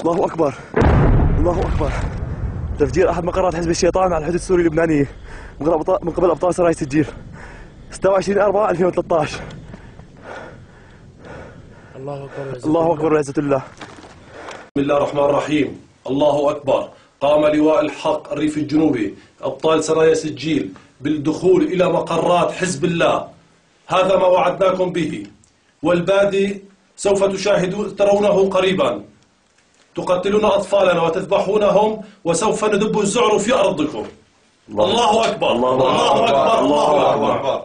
الله أكبر. الله أكبر. تفجير أحد مقرات حزب الشيطان على الحدود السوري اللبنانيه من قبل أبطال- سرايا سجيل 26 4 2013 الله أكبر يا الله أكبر وعزة الله. بسم الله الرحمن الرحيم. الله أكبر. قام لواء الحق الريف الجنوبي. أبطال سرايا سجيل بالدخول إلى مقرات حزب الله. هذا ما وعدناكم به. والبادي سوف تشاهدون ترونه قريبا. تقتلون أطفالنا وتذبحونهم وسوف ندب الزعر في أرضكم. الله أكبر. الله أكبر. الله أكبر.